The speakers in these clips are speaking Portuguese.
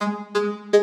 Thank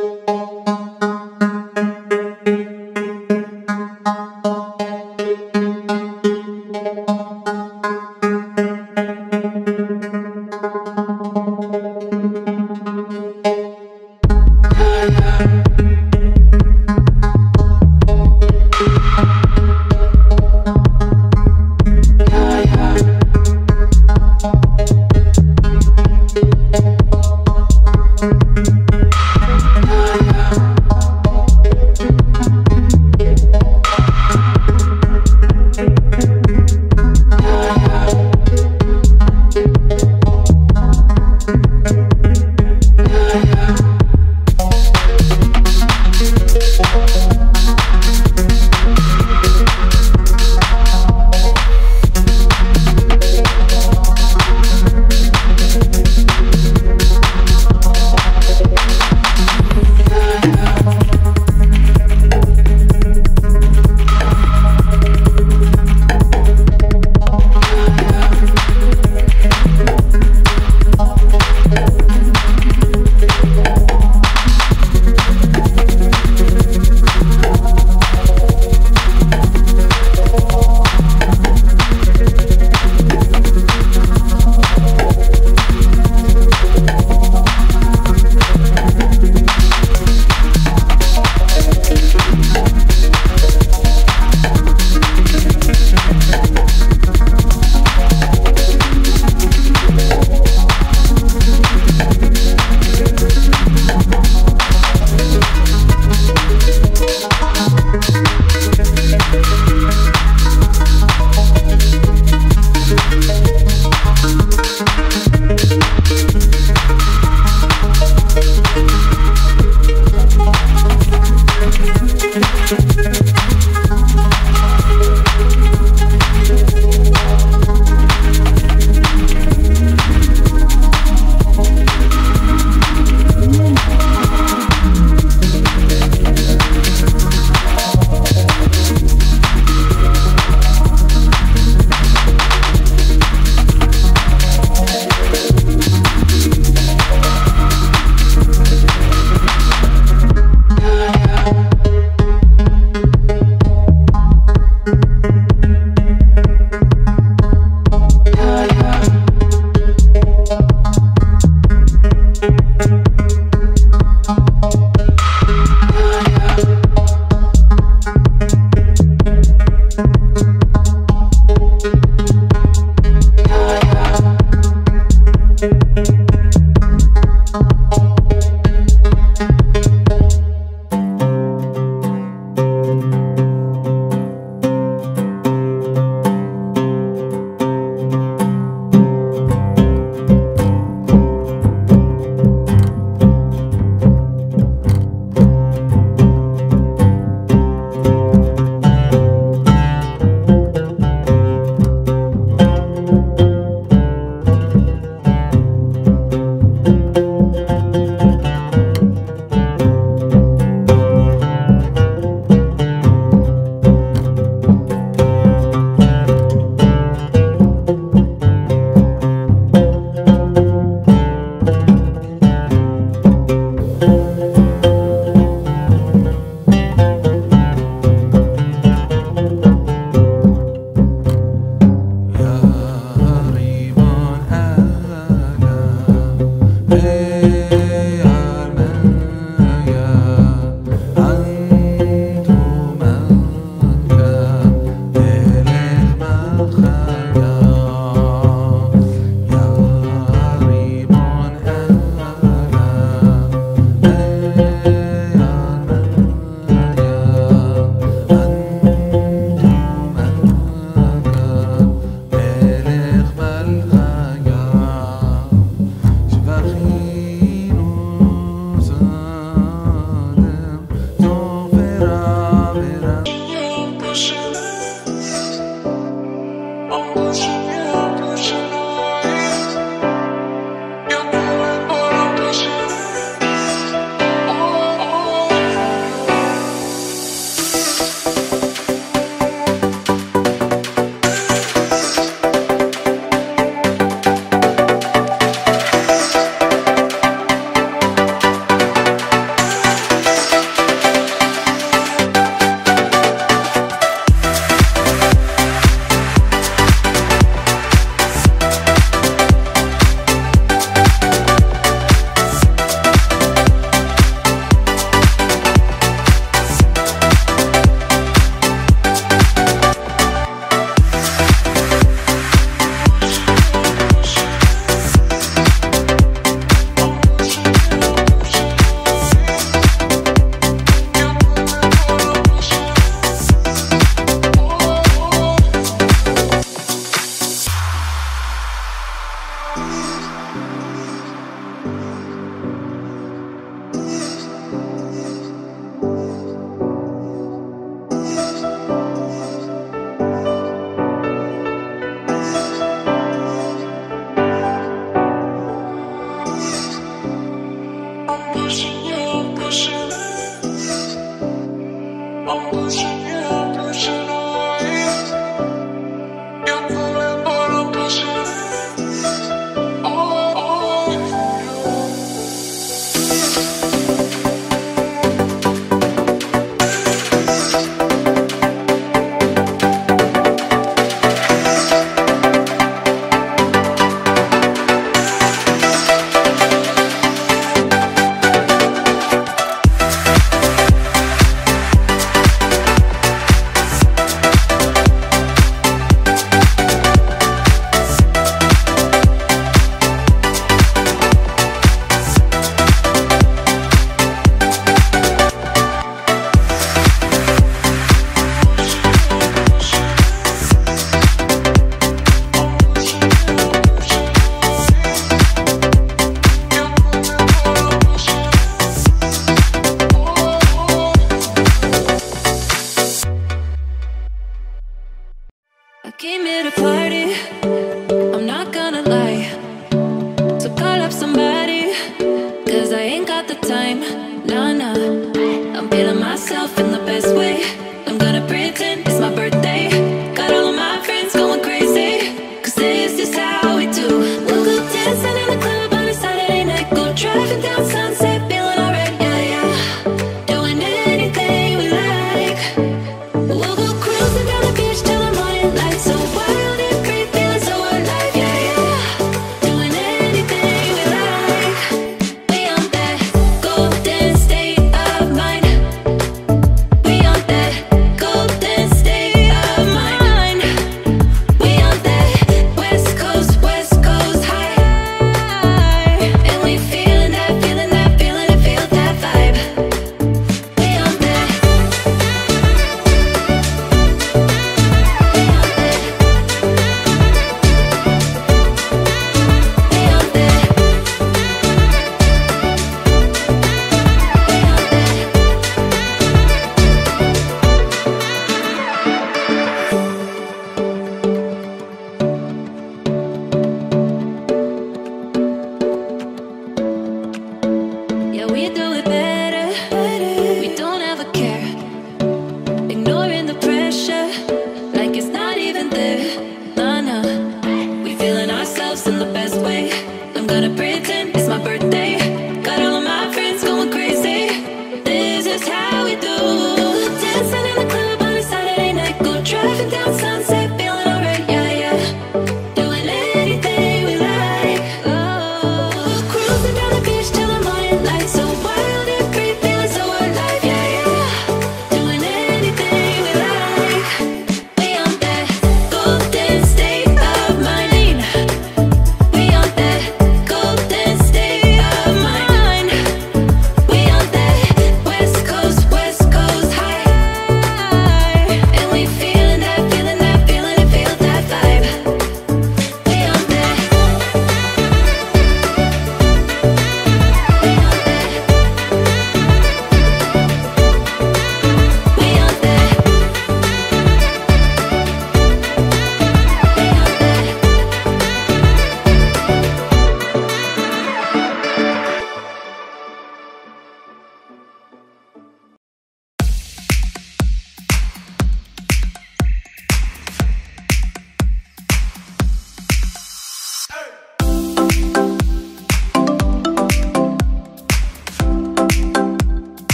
gonna breathe.